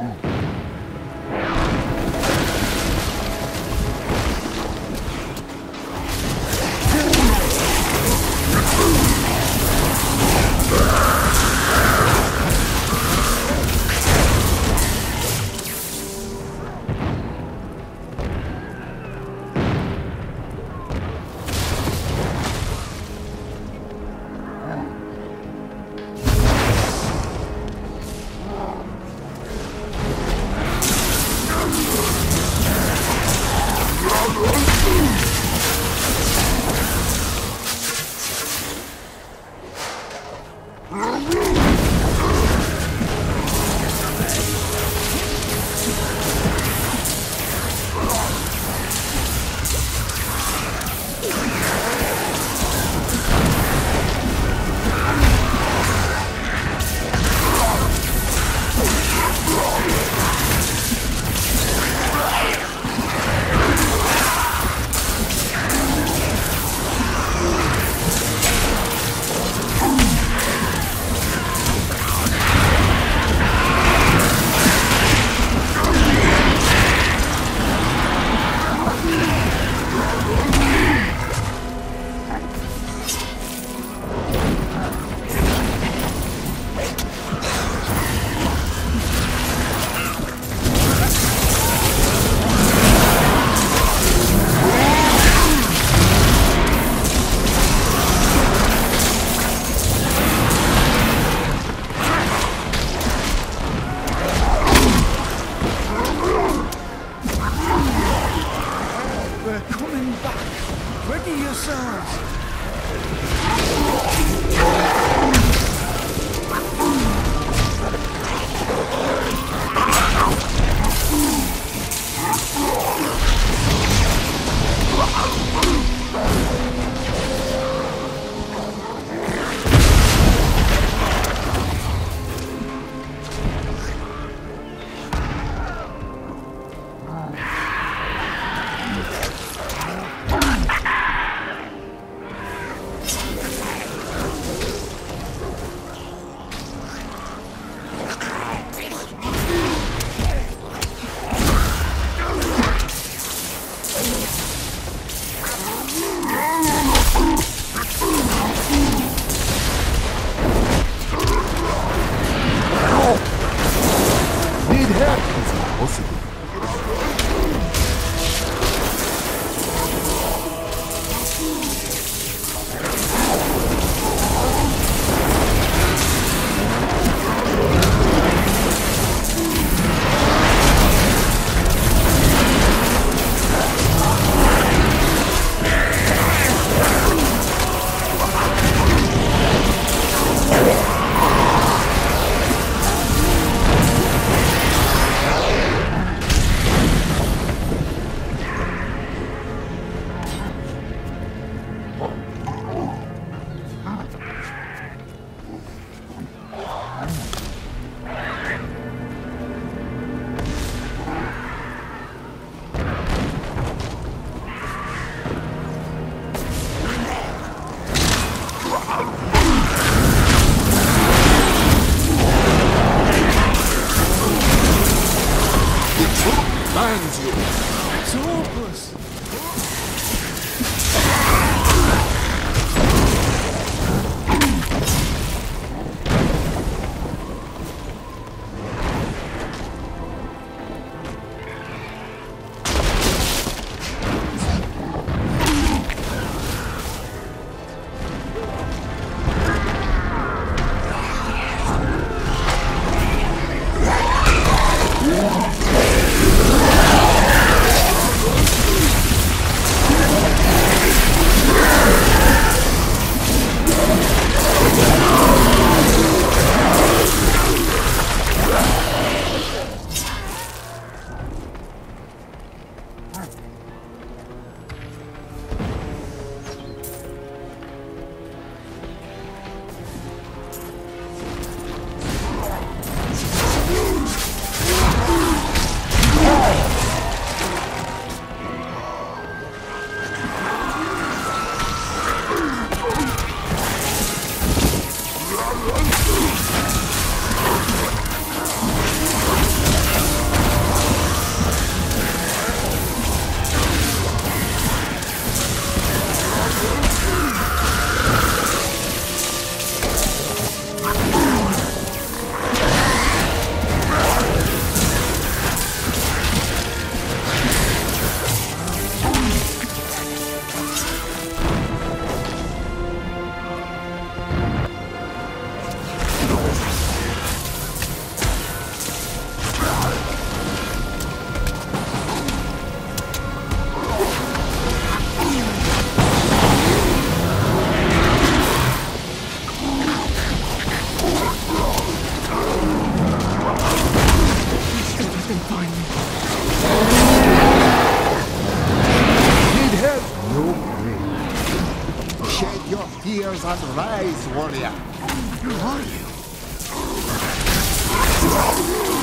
嗯。Fears and rise, warrior. Who are you?